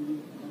Mm-hmm.